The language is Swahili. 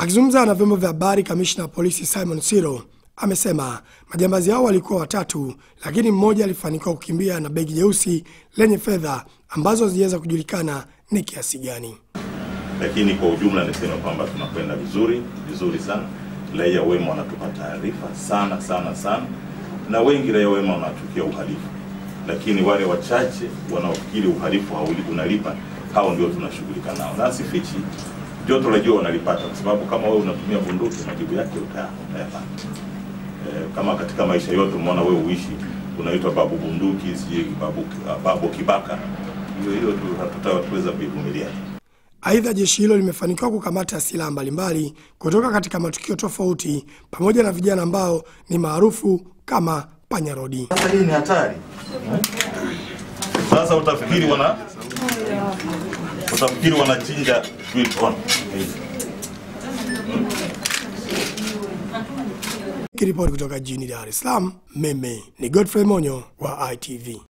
Akizungumza na vyombo vya habari, kamishna wa polisi Simon Siro amesema majambazi hao walikuwa watatu, lakini mmoja alifanikiwa kukimbia na begi jeusi lenye fedha ambazo ziweza kujulikana ni kiasi gani. Lakini kwa ujumla niseme kwamba tunakwenda vizuri vizuri sana. Raia wema wanatupa taarifa sana sana sana, na wengi raia wema wanatukia uhalifu, lakini wale wachache wanaofikiri uhalifu unalipa, hao ndio tunashughulika nao, na joto la jua unalipata, kwa sababu kama wewe unatumia bunduki majibu yake utayapata. E, kama katika maisha yote umeona wewe uishi unaitwa babu bunduki, sijui babu, babu kibaka, hiyo hiyo tu hatutaweza kuivumilia. Aidha, jeshi hilo limefanikiwa kukamata silaha mbalimbali kutoka katika matukio tofauti pamoja na vijana ambao ni maarufu kama panyarodi. Sasa hii ni hatari. Sasa utafikiri wana utafikiri wanachinja. Kiripoti kutoka jijini Dar es Salaam, mimi ni Godfrey Monyo wa ITV.